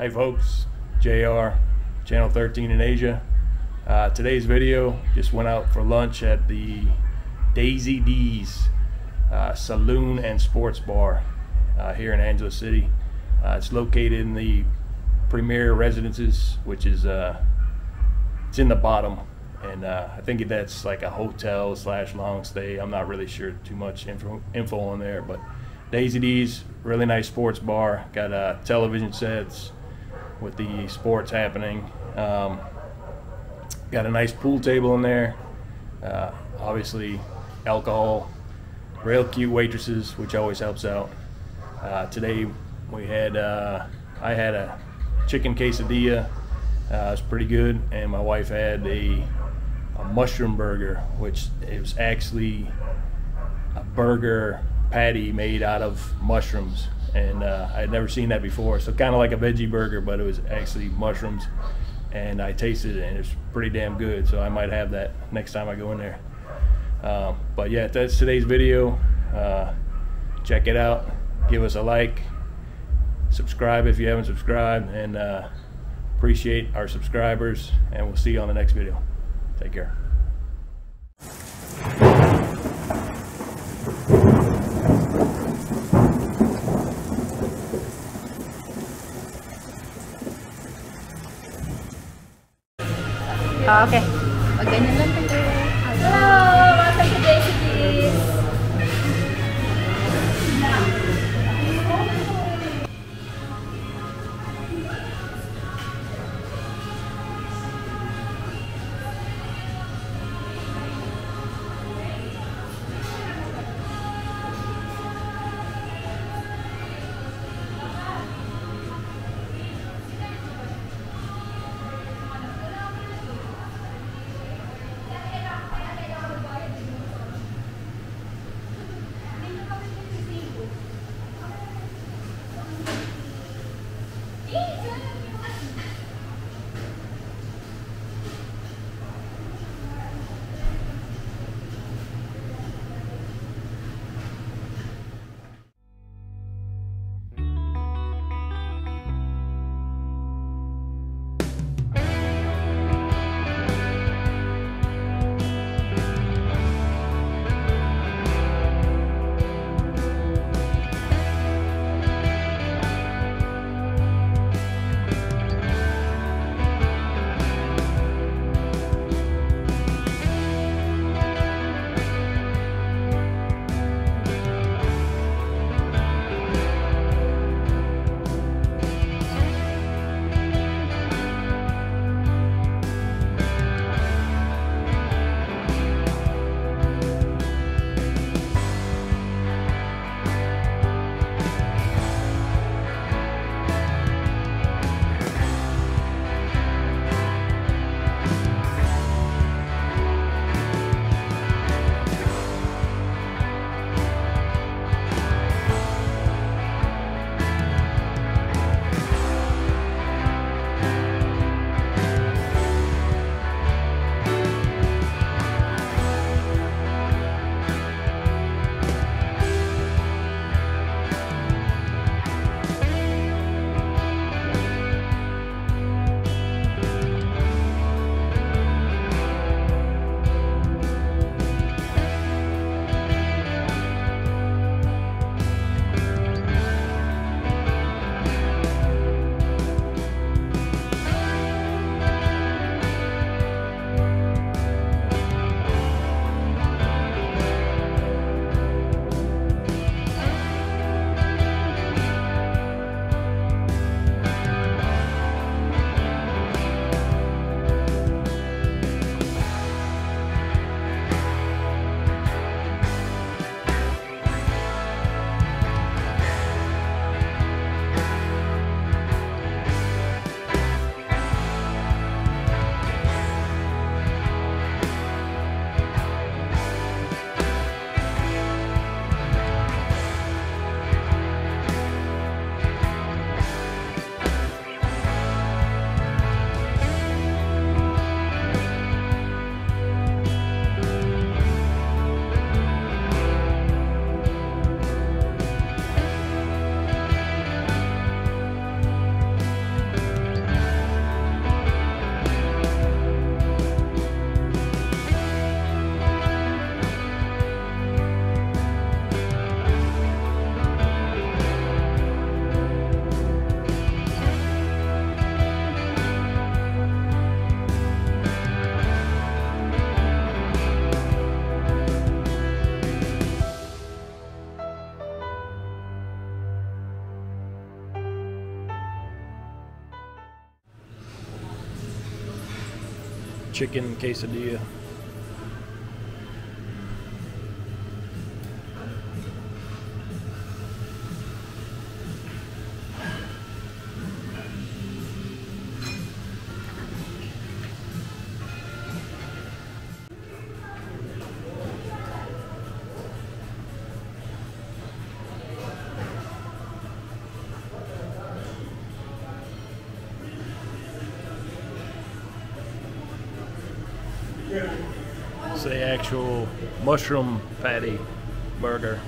Hey folks, JR, Channel 13 in Asia. Uh, today's video just went out for lunch at the Daisy D's uh, Saloon and Sports Bar uh, here in Angeles City. Uh, it's located in the Premier Residences, which is uh, it's in the bottom, and uh, I think that's like a hotel slash long stay. I'm not really sure too much info, info on there, but Daisy D's, really nice sports bar. Got uh, television sets with the sports happening. Um, got a nice pool table in there. Uh, obviously, alcohol. Real cute waitresses, which always helps out. Uh, today we had uh, I had a chicken quesadilla. Uh, it's pretty good, and my wife had a, a mushroom burger, which is actually a burger patty made out of mushrooms and uh, I had never seen that before. So kind of like a veggie burger, but it was actually mushrooms. And I tasted it, and it's pretty damn good. So I might have that next time I go in there. Um, but yeah, that's today's video. Uh, check it out. Give us a like. Subscribe if you haven't subscribed, and uh, appreciate our subscribers. And we'll see you on the next video. Take care. Oh, oke. Okay. Bagiannya. Halo. Chicken quesadilla. It's the actual mushroom patty burger.